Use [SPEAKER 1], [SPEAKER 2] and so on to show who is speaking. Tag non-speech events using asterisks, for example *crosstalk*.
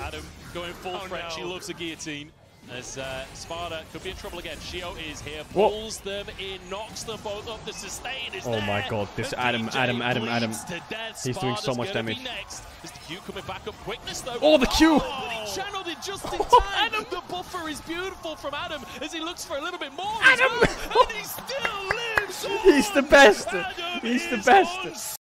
[SPEAKER 1] Adam going full
[SPEAKER 2] Oh,
[SPEAKER 1] French.
[SPEAKER 2] no.
[SPEAKER 1] He loves a guillotine. As uh, Sparta could be in trouble again. Sheo is here,
[SPEAKER 3] What?
[SPEAKER 1] pulls them in, knocks them both up. The sustain is
[SPEAKER 3] Oh
[SPEAKER 1] there.
[SPEAKER 3] my God, this
[SPEAKER 1] And
[SPEAKER 3] Adam,
[SPEAKER 1] DJ
[SPEAKER 3] Adam, Adam, Adam. He's doing so much damage.
[SPEAKER 1] Next. Is the Q coming back up quickness though?
[SPEAKER 3] Oh, the Q!
[SPEAKER 1] Oh, but he channeled it just in *laughs* time.
[SPEAKER 3] Oh, Adam.
[SPEAKER 1] The buffer is beautiful from Adam as he looks for a little bit more.
[SPEAKER 3] Adam.
[SPEAKER 1] Well, and he still lives. *laughs*
[SPEAKER 3] He's the best.
[SPEAKER 1] Adam
[SPEAKER 3] He's the best.